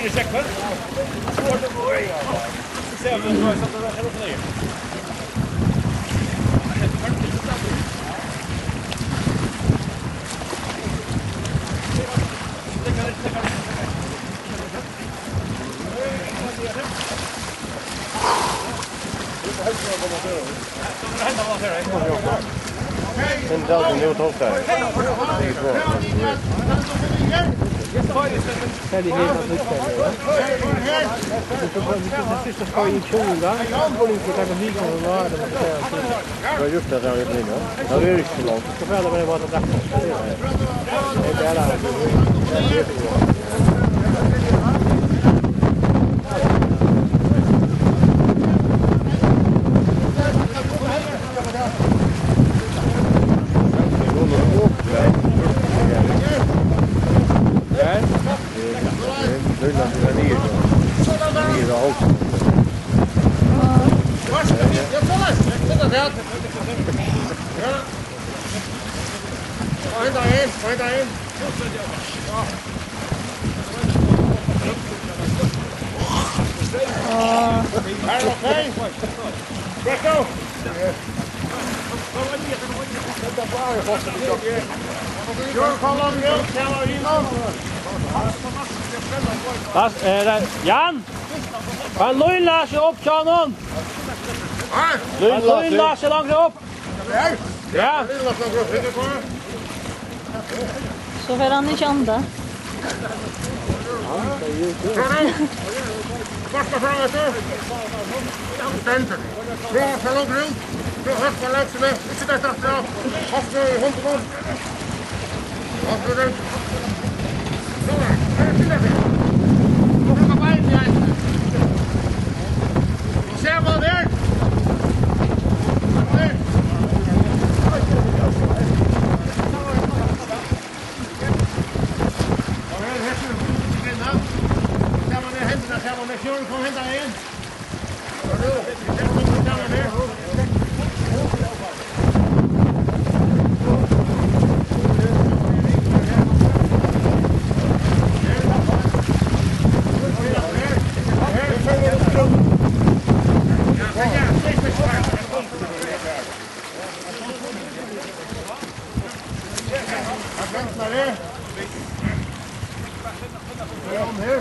in a check, man. Sword of glory. Seven, twice, something like that over there. Ten thousand new total. Ser det hela ut där. Det var det sista skoj i kjolen där. Jag borde inte ta mig någon var det. Jag har gjort det där inne nu. Ja, det är riktigt långt. Så väl det var det där. Det är där. Det är det. Ja. Eind daarin, ja, daarin. Ja. Hij nog mee? Berto! Dat waar je vast Jong, kom lang, jong. Stel iemand. Dat, eh, Jan? Waar loeien laat je op, Janon? Leun, leun, laat lang op. Ja. Zover aan Janda. De vangen terug. Tenten. Nog een verloop rond. Nog een verloop weg. Ik zit de hond op. Af de rond. Zo, Zeg maar. Enklare. Ja, om her.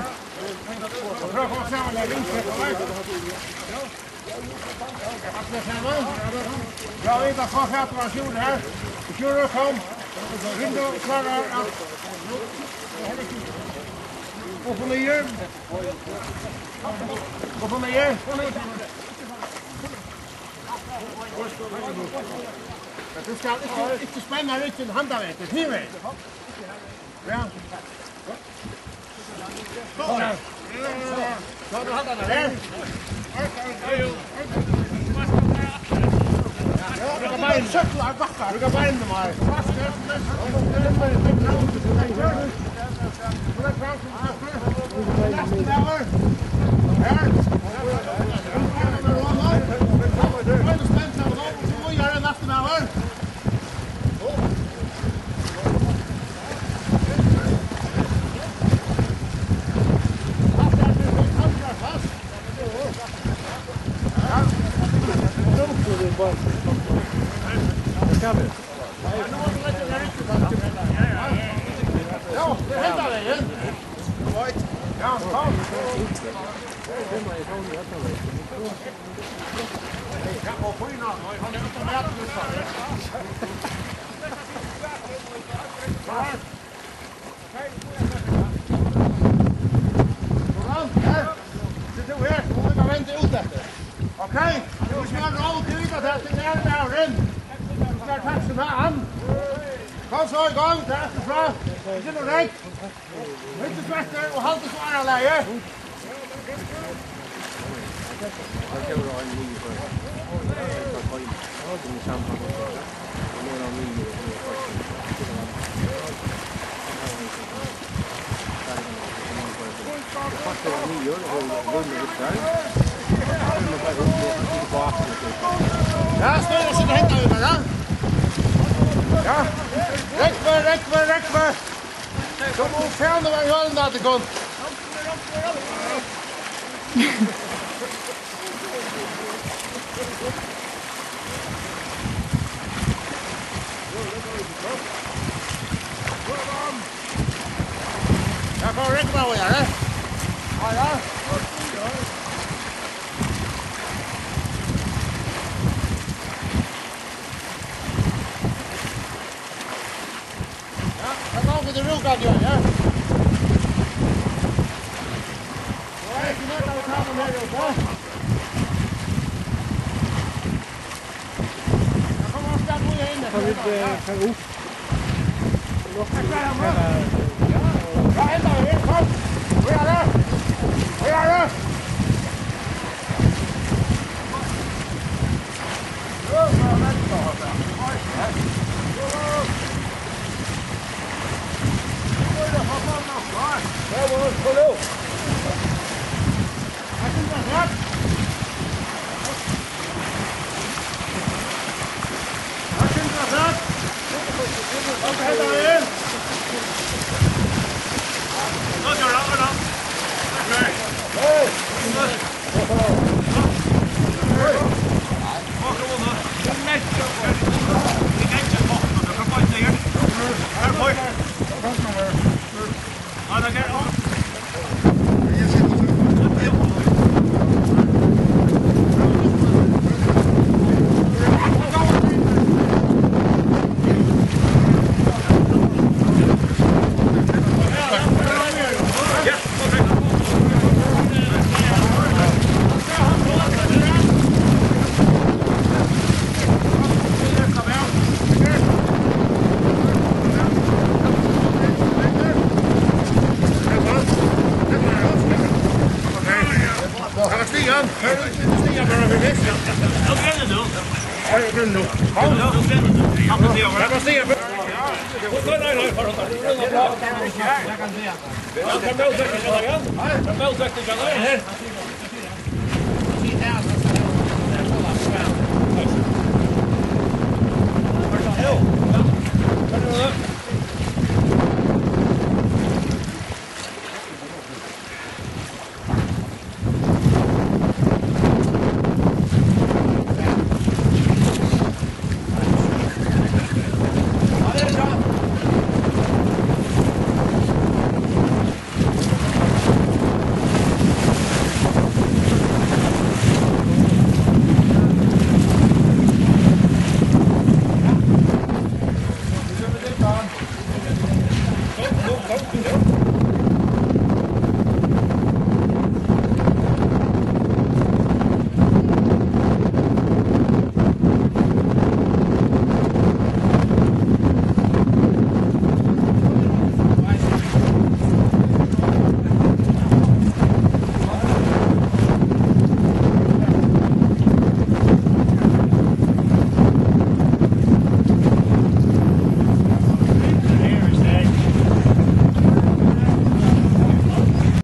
Og prøv å komme sammen med ringen. Alle sammen. Ja, vi tar fra fært var sjord her. Sjord og kom. Rindo klarar at... Og på nye. Og på nye. Og på nye. Du skal ikke, ikke spenne her ikke en handavet, det kniver. Ja. Stå der. Stå der handavet. Ja. Du kan bare en søkkel her bakker. Du kan bare en dem. Du kan bare en. Okej, nu ska jag gå ut det ta till närmaren. Nu ska jag taxa med an. Kom så igång, ta efter fram. Det är nog rätt. Met de vechter, we oh, houden het aan hè? Ja, stel je ze de hek uit, hè? Ja? Rek me, rek me, rek me! Kom op, fjern deg, hva er det không ra nhiều nhá Đấy, chị nói tao sao mà mê được không? Không biết khai ú Nó khai ra làm hả? Ra hết rồi, không? Bây giờ đây Bây giờ đây Ja, jongens, hallo. Hij komt aan raak. Hij komt. Hij komt. Nej, nej, nej. Jag kan säga. Jag kan mälta inte. Jag.